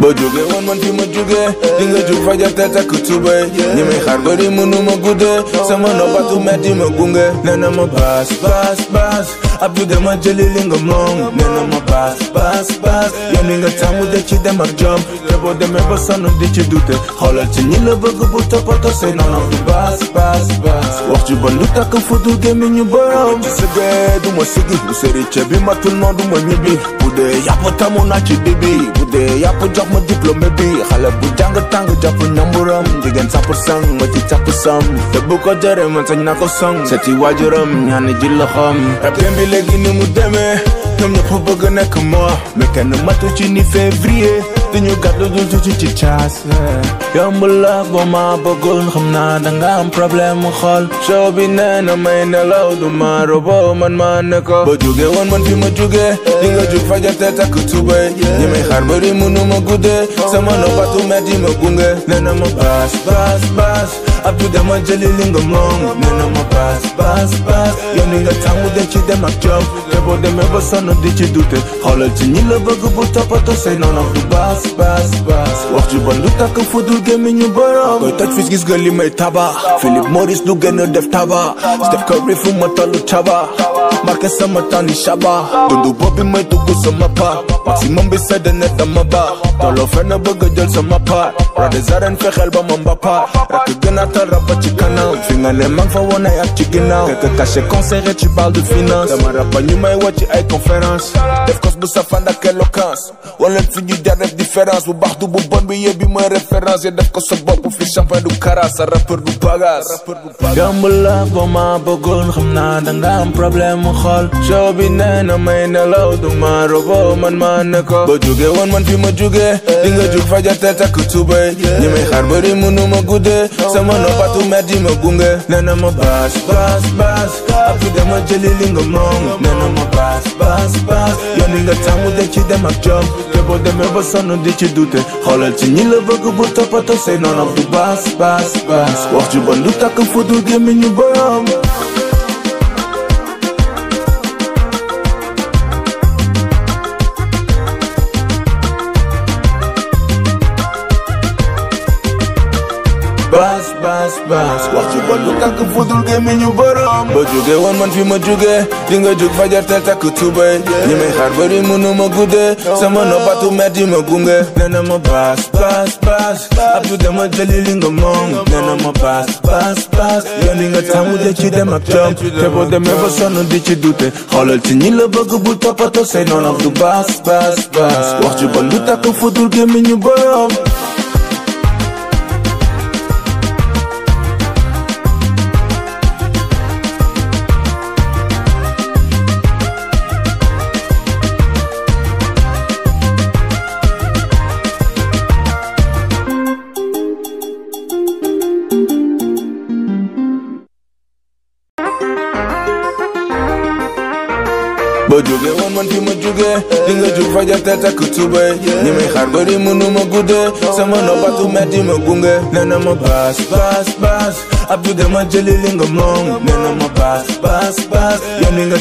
bojuge won man fi ma juge li nga jug faja tata ku tubay ñi may xaar gori mënuma gudde sama nobatu metti ma gunge nee ma baas baas baas Abdu dem a jelly lingam long Nena ma bass, bass, bass Yo ninga tamu de chi dem a jump Kebo dem eba sanu di chi dute. Hola chi nila bagu buta pata say none of the bass, bass, bass Wak chi bandu takam fudu gemi nyu boram, Chi sege du ma sigi Guseri chebi ma tul non du ma mibi Bude yapo tamu na chi bibi Bude yapo jok ma diplome bi. Khala bu janga nyamburam Digan sapur sang mati chi chapur sam Tebu ko jere man sa sang Seti wajuram nyani jilakham Rap kembi rapien bi léegi ni mu demee ñoom ñëpp bëgg nekk moo mais kenn matu ci ni février dañu gàddu dul tuuti ci caas yomb la boo ma bëggul xam naa danga am problème mu xool show bi nee na may nelaw du ma robo man ma ne ko ba jóge woon man fi ma jóge di nga jóg fajar te takk tubéy ñi may xaar bëri mënu ma guddee sama noppatu metti ma gunge. Nee na ma baas baas baas Abdou dama jëli li nga moom nee na ma baas baas baas yow ni nga tàmmu de ci dem ak jom te boo demee ba sonn di ci dute xoolal ci ñi la bëgg bu toppatoo say noonu du baas baas baas wax ju bon lu takk fudul gémmiñu borom koy toj fis gis nga li may taba. Philip Morris du gën a def taba. Steph Curry fu ma tollu caba marqué sama tànni shaba. Dundu boobi may dugg sama pa maximum bi sedd ne dama ba tolloo fenn bëgg a jël sama pa roi des arènes fexeel ba ma mbappa rakk gën a tal rapa ci kanam fi nga ne man fa woon ay at ci ginnaaw quelques cachets conseillé ci parle de finance. Dama rapa ñu may wàcc ay conférence. Def kos bu safand ak éloquence wala fi ñu jar def différence. Bu baax du bu bon bi yëpp bi mooy référence def ko sa bopp fi champagne du kara sa rappeur du bagaas gamb la boo ma bëggoon xam naa danga am problème mu show bi nee may nelaw du ma robo man ma ne ko ba jóge woon man fi ma jóge di nga jóg fajar te takk tubéy ñi may xaar bëri mënu ma sama noppatu metti ma gunge nee na ma baas baas baas Abdou dama jëli li nga moom nee na ma baas baas baas yow ni nga tàmmu de ci dem ak jom te boo demee ba sonn di ci dute xoolal ci ñi la bëgg bu toppatoo say noonu du baas baas baas wax ju bon lu takk fudul gémmiñu borom baas baas baas wax ci bon lu takk fudul gémmiñu borom ba jóge woon man fi ma jóge di nga jóg fajar te takk tubéy ñi may xaar bëri mënu ma guddee sama noppatu metti ma gunge nee na ma baas baas baas Abdou dama jëli li nga moom nee na ma baas baas baas yow ni nga tàmmu de ci dem ak jom te boo demee ba sonn di ci dute. Xoolal ci ñi la bëgg bu toppatoo say noonu Abdou baas baas baas wax ci bon lu takk fudul gémmiñu borom ba jóge woon man fi ma jóge di nga jóg fajar te takk tubéy ñi may xaar mënu ma sama noppatu metti ma gunge. Nee na ma baas baas baas Abdou dama jëli li nga moom nee ma baas baas baas nga